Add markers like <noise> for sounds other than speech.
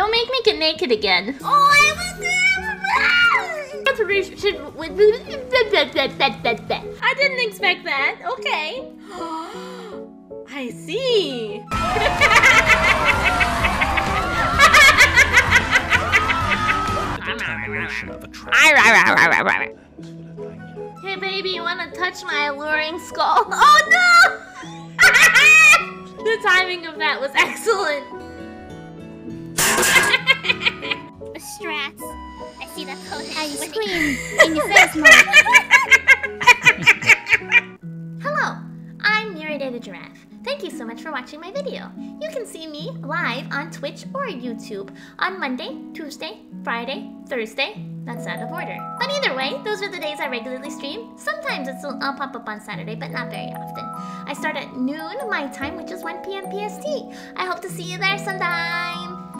Don't make me get naked again. Oh, I was I didn't expect that. Okay. <gasps> I see. Determination of a. Hey baby, you wanna touch my alluring skull? <laughs> Oh no! <laughs> the timing of that was excellent. I see that code. Ice cream in your face, mom. <laughs> Hello, I'm Miridae the Giraffe. Thank you so much for watching my video. You can see me live on Twitch or YouTube on Monday, Tuesday, Friday, Thursday. That's out of order. But either way, those are the days I regularly stream. Sometimes it's, I'll pop up on Saturday, but not very often. I start at noon my time, which is 1 p.m. PST. I hope to see you there sometime.